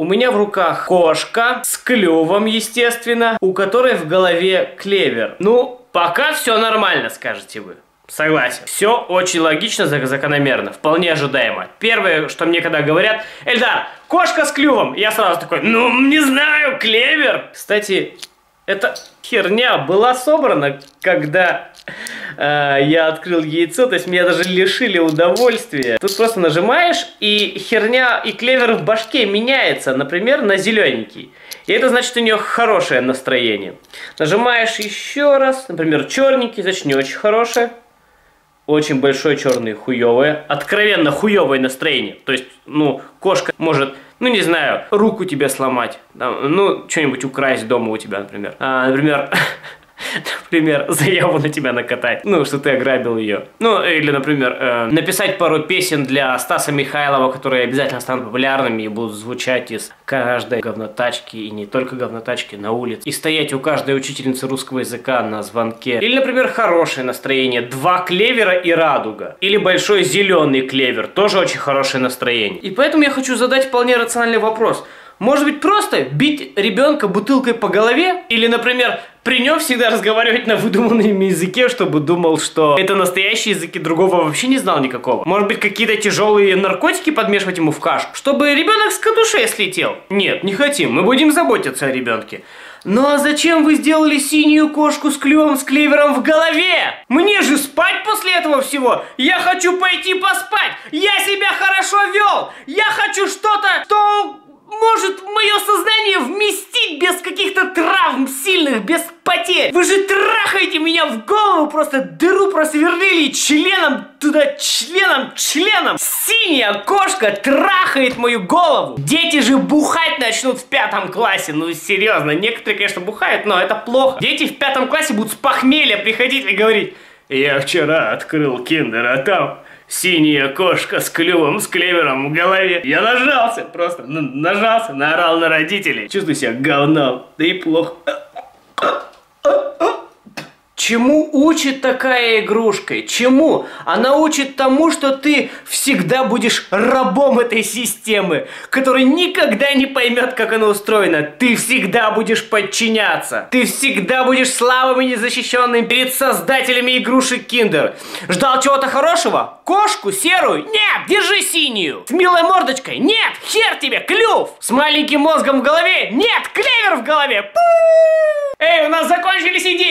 У меня в руках кошка с клювом, естественно, у которой в голове клевер. Ну, пока все нормально, скажете вы. Согласен. Все очень логично, закономерно, вполне ожидаемо. Первое, что мне когда говорят, Эльдар, кошка с клювом, я сразу такой, ну, не знаю, клевер. Кстати, эта херня была собрана, когда э, я открыл яйцо, то есть меня даже лишили удовольствия. Тут просто нажимаешь, и херня и клевер в башке меняется, например, на зелененький. И это значит у нее хорошее настроение. Нажимаешь еще раз, например, черненький, значит не очень хорошее очень большое черное хуевое, откровенно хуевое настроение. То есть, ну, кошка может, ну, не знаю, руку тебе сломать, там, ну, что-нибудь украсть дома у тебя, например. А, например, например, заяву на тебя накатать, ну, что ты ограбил ее. Ну, или, например, э, написать пару песен для Стаса Михайлова, которые обязательно станут популярными и будут звучать из каждой говнотачки, и не только говнотачки, на улице. И стоять у каждой учительницы русского языка на звонке. Или, например, хорошее настроение, два клевера и радуга. Или большой зеленый клевер, тоже очень хорошее настроение. И поэтому я хочу задать вполне рациональный вопрос – может быть, просто бить ребенка бутылкой по голове? Или, например, при нем всегда разговаривать на выдуманном языке, чтобы думал, что это настоящий язык и другого вообще не знал никакого. Может быть, какие-то тяжелые наркотики подмешивать ему в кашу? Чтобы ребенок с катушей слетел? Нет, не хотим. Мы будем заботиться о ребенке. Ну а зачем вы сделали синюю кошку с клювом с клевером в голове? Мне же спать после этого всего. Я хочу пойти поспать. Я себя хорошо вел. Я хочу что-то, что без потерь? Вы же трахаете меня в голову, просто дыру просверлили членом туда, членом, членом. Синяя кошка трахает мою голову. Дети же бухать начнут в пятом классе, ну серьезно. Некоторые, конечно, бухают, но это плохо. Дети в пятом классе будут с похмелья приходить и говорить, я вчера открыл киндер, а там Синяя кошка с клювом, с клевером в голове. Я нажался, просто нажался, наорал на родителей. Чувствую себя говном, да и плохо. Чему учит такая игрушка? Чему? Она учит тому, что ты всегда будешь рабом этой системы, который никогда не поймет, как она устроена. Ты всегда будешь подчиняться. Ты всегда будешь слабым и незащищенным перед создателями игрушек Kinder. Ждал чего-то хорошего? Кошку серую? Нет, держи синюю. С милой мордочкой? Нет, хер тебе, клюв. С маленьким мозгом в голове? Нет, клевер в голове. Пу! Эй, у нас закончились идеи,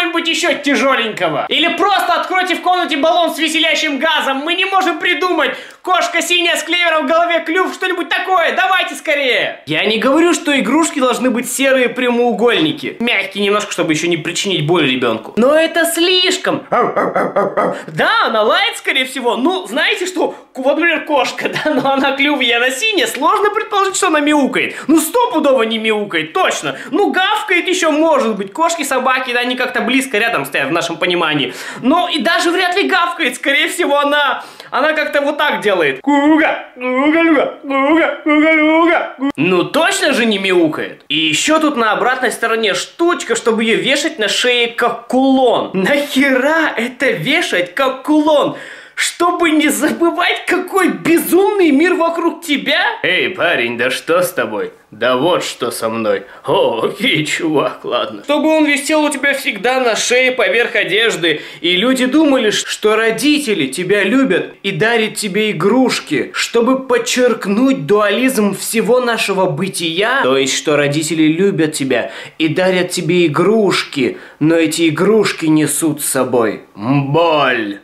чего-нибудь еще тяжеленького. Или просто откройте в комнате баллон с веселящим газом, мы не можем придумать. Кошка синяя с клевером в голове, клюв, что-нибудь такое, давайте скорее. Я не говорю, что игрушки должны быть серые прямоугольники. Мягкие немножко, чтобы еще не причинить боль ребенку. Но это слишком. Да, она лает, скорее всего. Ну, знаете что, вот, например, кошка, да, но она клюв, и она синяя, сложно предположить, что она мяукает. Ну, стопудово не мяукает, точно. Ну, гавкает еще может быть. Кошки, собаки, да, они как-то близко рядом стоят в нашем понимании. Но и даже вряд ли гавкает, скорее всего, она, она как-то вот так делает. Куга, куга, люга, куга, куга, люга. Ну, точно же не мяукает. И еще тут на обратной стороне штучка, чтобы ее вешать на шее как кулон. Нахера это вешать как кулон? Чтобы не забывать, какой безумный мир вокруг тебя? Эй, парень, да что с тобой? Да вот что со мной. О, окей, чувак, ладно. Чтобы он висел у тебя всегда на шее поверх одежды, и люди думали, что родители тебя любят и дарят тебе игрушки, чтобы подчеркнуть дуализм всего нашего бытия. То есть, что родители любят тебя и дарят тебе игрушки, но эти игрушки несут с собой боль.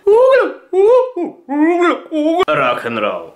Рок-н-ролл.